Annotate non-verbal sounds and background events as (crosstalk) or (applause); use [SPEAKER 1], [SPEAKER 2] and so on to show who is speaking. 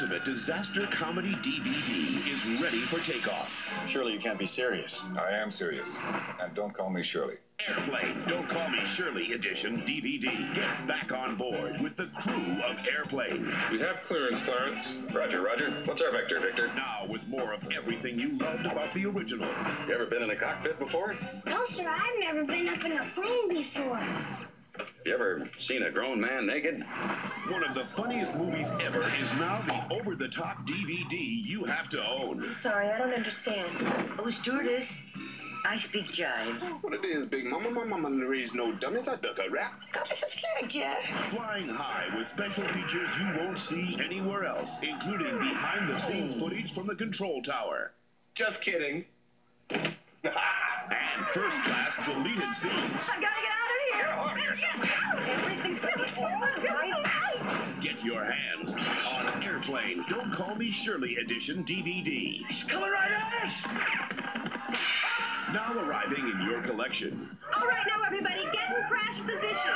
[SPEAKER 1] ultimate disaster comedy DVD is ready for takeoff.
[SPEAKER 2] Surely you can't be serious.
[SPEAKER 3] I am serious. And don't call me Shirley.
[SPEAKER 1] Airplane, Don't Call Me Shirley Edition DVD. Get back on board with the crew of Airplane.
[SPEAKER 4] We have clearance, Clarence.
[SPEAKER 2] Roger, Roger. What's our vector, Victor?
[SPEAKER 1] Now with more of everything you loved about the original.
[SPEAKER 2] You ever been in a cockpit before?
[SPEAKER 5] No, sir, I've never been up in a plane before.
[SPEAKER 2] You ever seen a grown man naked?
[SPEAKER 1] One of the funniest movies ever is now the over-the-top DVD you have to own.
[SPEAKER 6] Sorry, I don't understand.
[SPEAKER 7] Oh, stewardess, I speak jive.
[SPEAKER 8] What it is, Big Mama? My mama didn't no dummies. I duck a rap.
[SPEAKER 7] Got me some slack, Jeff.
[SPEAKER 1] Flying high with special features you won't see anywhere else, including behind-the-scenes footage from the control tower.
[SPEAKER 8] Just kidding. (laughs)
[SPEAKER 1] And first-class deleted scenes.
[SPEAKER 6] I gotta get out of here! Everything's ready for us, right?
[SPEAKER 1] Get your hands on Airplane Don't Call Me Shirley Edition DVD.
[SPEAKER 8] He's coming right at us.
[SPEAKER 1] Now arriving in your collection.
[SPEAKER 6] All right, now everybody, get in crash position.